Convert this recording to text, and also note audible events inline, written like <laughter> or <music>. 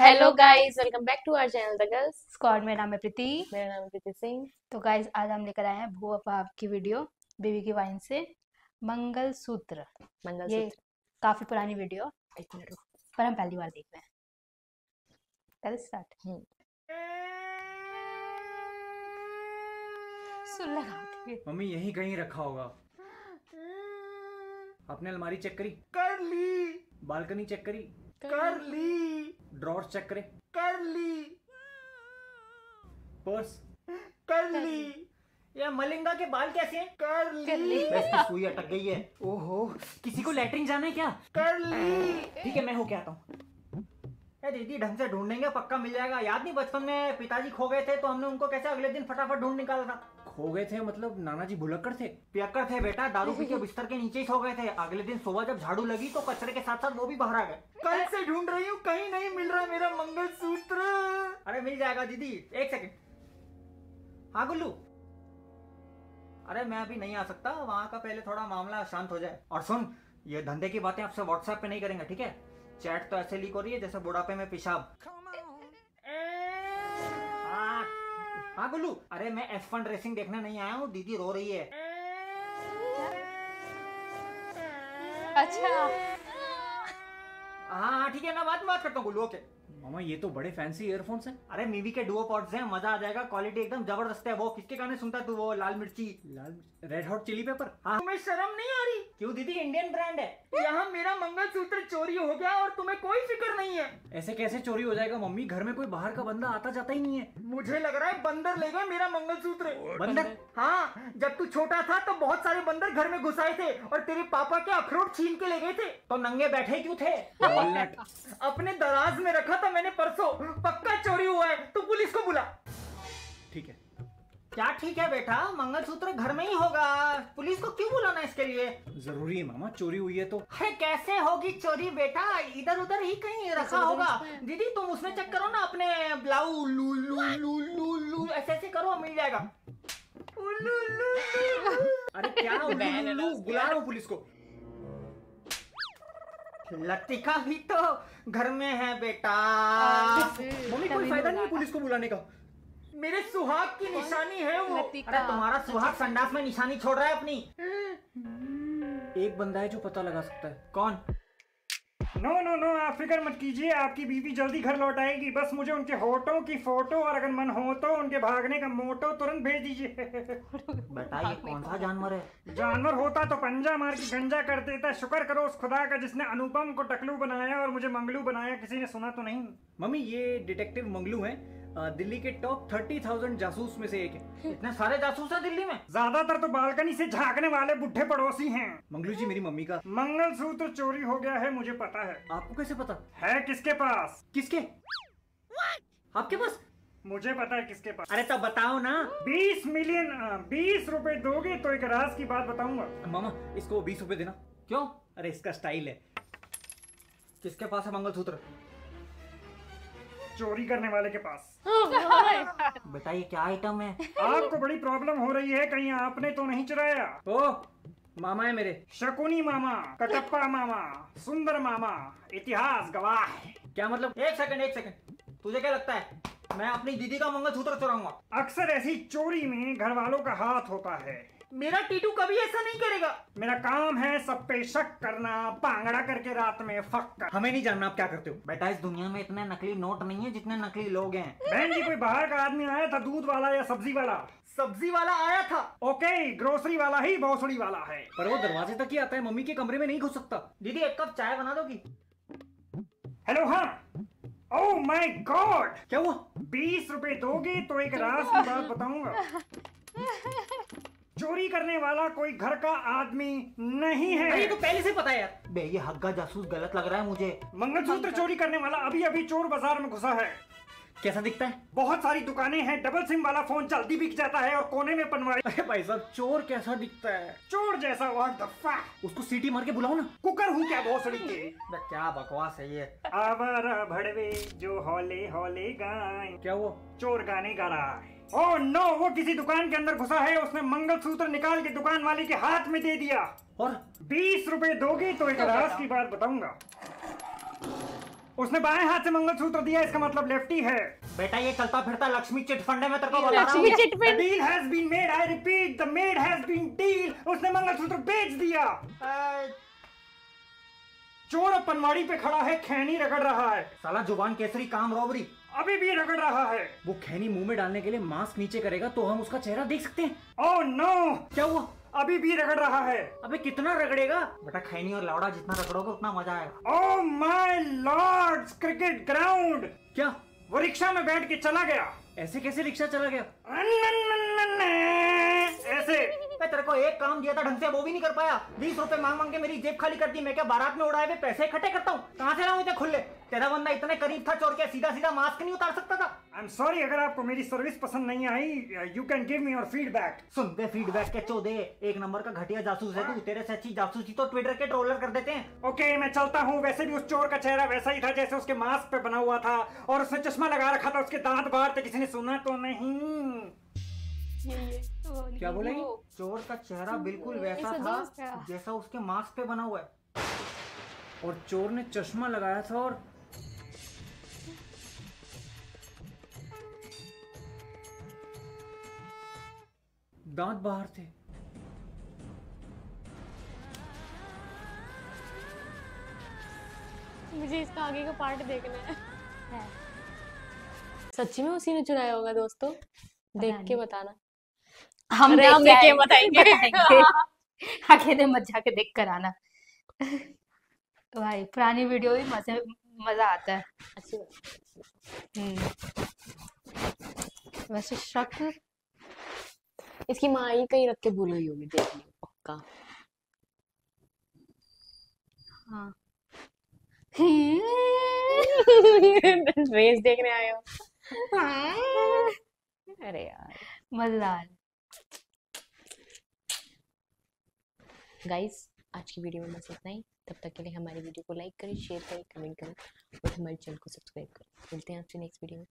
Hello guys welcome back to our channel the girls squad में नाम है प्रीति। मेरा नाम है प्रीति सिंह। तो गाइज़ आज हम लेकर आए हैं भू अपाप की वीडियो बेबी की वाइन से। मंगल सूत्र ये मंगलसूत्र। काफ़ी पुरानी वीडियो एक मिनट रुको। पर हम पहली बार देख रहे हैं। स्टार्ट हम्म। सुन लगाओ मम्मी यहीं कहीं रखा होगा। आपने अलमारी चेक करी? कर ली। बालकनी चेक करी? कर ली। ड्रॉर्स चेक करे। कर ली। पर्स। कर ली। ये मलिंगा के बाल कैसे हैं? कर ली। बस सुई अटक गई है। ओहो किसी को लेटरिन जाना है क्या? कर ली। ठीक है मैं होके आता हूँ। दीदी ढंग से ढूंढेंगे पक्का मिल जाएगा। याद नहीं बचपन में पिताजी खो गए थे तो हमने उनको कैसे अगले दिन फटाफट ढूंढ निकाला था? खो गए थे मतलब नाना जी भुलक्कड़ थे। पियक्कर थे बेटा दारू पी के <laughs> बिस्तर के नीचे ही सो गए थे। अगले दिन सुबह जब झाड़ू लगी तो कचरे के साथ साथ वो भी बाहर आ गए। कल से ढूंढ रही हूँ कहीं नहीं मिल रहा मेरा मंगलसूत्र। अरे मिल जाएगा दीदी एक सेकेंड हाँ गुल्लू? अरे मैं अभी नहीं आ सकता वहाँ का पहले थोड़ा मामला शांत हो जाए। और सुन ये धंधे की बातें आपसे व्हाट्सएप पे नहीं करेंगे ठीक है? चैट तो ऐसे लीक हो रही है जैसे बुढ़ापे में पेशाब। हाँ गुल्लू। अरे मैं एफ़ वन रेसिंग देखने नहीं आया हूँ दीदी रो रही है। अच्छा। हाँ हाँ ठीक है ना बात बात करता हूँ गुल्लू ओके मामा ये तो बड़े फैंसी ईयरफोन्स हैं। अरे मीवी के डुओ पॉड्स हैं मज़ा आ जाएगा क्वालिटी एकदम ज़बरदस्त है वो। किसके गाने सुनता है तू वो लाल मिर्ची? लाल रेड हॉट चिली पेपर हाँ। तुम्हें शर्म नहीं आ रही? क्यों दीदी? इंडियन ब्रांड है। यहाँ मेरा मंगलसूत्र चोरी हो गया और तुम्हें कोई फ़िक्र नहीं है। ऐसे कैसे चोरी हो जाएगा? मम्मी घर में कोई बाहर का बंदा आता जाता ही नहीं है। मुझे लग रहा है बंदर ले गए मेरा मंगलसूत्र। बंदर? हाँ जब तू छोटा था तो बहुत सारे बंदर घर में घुस आए थे और तेरे पापा के अखरोट छीन के ले गए थे। तो नंगे बैठे क्यों थे? अपने दराज में रखा था मैंने परसों। पक्का चोरी हुआ है। तू पुलिस को बुला। ठीक है। क्या ठीक है बेटा? मंगलसूत्र घर में ही होगा। पुलिस को क्यों बुलाना इसके लिए? ज़रूरी है मामा चोरी हुई है तो। अरे कैसे होगी चोरी बेटा? इधर उधर ही कहीं रखा होगा। दीदी तुम उसमें चेक करो ना अपने ब्लाउ लू लू लू लू लू ऐसे ऐसे करो मिल जाएगा। अरे क्या है बुला रहा हूँ पुलिस को। लतिका भी तो घर में है बेटा। मम्मी कोई फ़ायदा नहीं है पुलिस को बुलाने का। मेरे सुहाग की निशानी है वो। अरे तुम्हारा सुहाग संडास में निशानी छोड़ रहा है अपनी। एक बंदा है जो पता लगा सकता है। कौन? नो नो नो आप फ़िक्र मत कीजिए आपकी बीवी जल्दी घर लौट आएगी। बस मुझे उनके होठों की फ़ोटो और अगर मन हो तो उनके भागने का मोटो तुरंत भेज दीजिए। बेटा ये कौन सा जानवर है? जानवर होता तो पंजा मार के गंजा कर देता। शुक्र करो उस खुदा का जिसने अनुपम को टकलू बनाया और मुझे मंगलू बनाया। किसी ने सुना तो नहीं। मम्मी ये डिटेक्टिव मंगलू हैं। दिल्ली के टॉप थर्टी थाउज़ेंड जासूस में से एक है। <laughs> इतने सारे जासूस हैं दिल्ली में? ज़्यादातर तो बालकनी से झांकने वाले बुढ़े पड़ोसी हैं। मंगलू जी मेरी मम्मी का। मंगलसूत्र चोरी हो गया है मुझे पता है। आपको कैसे पता? है किसके पास? किसके? What? आपके पास? मुझे पता है किसके पास। अरे तो बताओ ना। बीस मिलियन बीस रुपए दोगे तो एक राज की बात बताऊँगा। मामा इसको बीस रुपए देना। क्यों? अरे इसका स्टाइल है। किसके पास है मंगलसूत्र? चोरी करने वाले के पास। <laughs> बेटा ये क्या आइटम है? आपको बड़ी प्रॉब्लम हो रही है कहीं आपने तो नहीं चुराया। ओ मामा है मेरे। शकुनी मामा कटप्पा मामा सुंदर मामा इतिहास गवाह है। क्या मतलब? एक सेकंड एक सेकंड तुझे क्या लगता है? मैं अपनी दीदी का मंगलसूत्र चुराऊँगा। अक्सर ऐसी चोरी में घर वालों का हाथ होता है। मेरा टीटू कभी ऐसा नहीं करेगा। मेरा काम है सब पे शक करना पांगड़ा करके रात में फक कर। हमें नहीं जानना आप क्या करते हो। बेटा इस दुनिया में इतने नकली नोट नहीं है जितने नकली लोग हैं। बहन जी कोई बाहर का आदमी आया था दूध वाला या सब्ज़ी वाला? सब्ज़ी वाला आया था। ओके ग्रोसरी वाला ही भोसड़ी वाला है। पर वो दरवाजे तक ही आता है मम्मी के कमरे में नहीं घुस सकता। दीदी एक कप चाय बना दोगी हेलो हाँ। ओ माय गॉड क्या हुआ? बीस रुपए दोगे तो एक रास की बात बताऊँगा। <laughs> चोरी करने वाला कोई घर का आदमी नहीं अरे ये है तो पहले से पता है यार। बे ये हग्गा जासूस गलत लग रहा है मुझे। मंगलसूत्र चोरी करने वाला अभी अभी चोर बाज़ार में घुसा है। कैसा दिखता है? बहुत सारी दुकानें हैं डबल सिम वाला फ़ोन जल्दी बिक जाता है और कोने में पनवाई अरे भाई साहब चोर कैसा दिखता है? चोर जैसा व्हाट द फक उसको सीटी मार के बुलाओ ना। कुकर हूँ क्या भोसड़ी के? बे क्या बकवास है ये? आवारा भड़वे जो हौले हौले गाय क्या वो? चोर गाने गा रहा है। ओह नो वो किसी दुकान के अंदर घुसा है उसने मंगलसूत्र निकाल के दुकान वाले के हाथ में दे दिया। और? बीस रुपए दोगे तो एक राज की बात बताऊँगा। उसने बाएँ हाथ से मंगलसूत्र दिया इसका मतलब लेफ्टी है। बेटा ये चलता फिरता लक्ष्मी चिट फंड मैं तेरे को बता रहा लक्ष्मी हूँ। Chit The fund deal has been made. I repeat, the maid has been deal. उसने मंगलसूत्र बेच दिया। चोर अब पनवाड़ी पे खड़ा है खैनी रगड़ रहा है। साला ज़ुबान केसरी काम रॉबरी। अभी भी रगड़ रहा है। वो खैनी मुँह में डालने के लिए मास्क नीचे करेगा तो हम उसका चेहरा देख सकते हैं। ओह नो क्या हुआ? अभी भी रगड़ रहा है। अबे कितना रगड़ेगा? बेटा खैनी और लौड़ा जितना रगड़ोगे उतना मज़ा आएगा। Oh my lords cricket ground क्या? वो रिक्शा में बैठ के चला गया। ऐसे कैसे रिक्शा चला गया? ऐसे। मैं तेरे को एक काम दिया था ढंग से वो भी नहीं कर पाया। बीस रुपए मांग मांग के मेरी जेब खाली कर दी मैं क्या बारात में उड़ाए हुए पैसे इकट्ठे करता हूँ? कहाँ से लाऊं इतने खुले तेरा बंदा इतने करीब था चोर के सीधा सीधा मास्क नहीं उतार सकता था। आई एम सॉरी अगर आपको मेरी सर्विस पसंद नहीं आई you can give me your feedback सुन दे फीडबैक के चौदे एक नंबर का घटिया जासूस है तू। तेरे से अच्छी जासूसी तो ट्विटर के ट्रोलर कर देते हैं। ओके okay, मैं चलता हूँ। वैसे भी उस चोर का चेहरा वैसा ही था जैसे उसके मास्क पे बना हुआ था और उसने चश्मा लगा रखा था उसके दांत बाहर थे किसी ने सुना तो नहीं। क्या बोलेंगे? चोर का चेहरा बिल्कुल वैसा था जैसा उसके मास्क पे बना हुआ है। और चोर ने चश्मा लगाया था और दांत बाहर थे। मुझे इसका आगे का पार्ट देखना है। है। सच्ची में उसी ने चुराया होगा दोस्तों? देख के बताना। हम अरे देख हम के देख के आएँगे, बताएँगे। बताएँगे। अकेले मत जाके देख कर आना। <laughs> भाई पुरानी वीडियो ही मज़े मज़ा आता है। अच्छी। हम्म। वैसे शक इसकी माँ ही कहीं रख के भूल गई होगी देख लियो पक्का। हाँ। <laughs> रेस देखने आए हो। <laughs> अरे यार। मज़ेदार गाइस आज की वीडियो में बस इतना ही। तब तक के लिए हमारी वीडियो को लाइक करें शेयर करें कमेंट करें और हमारे चैनल को सब्सक्राइब करें। मिलते हैं आपसे नेक्स्ट वीडियो में।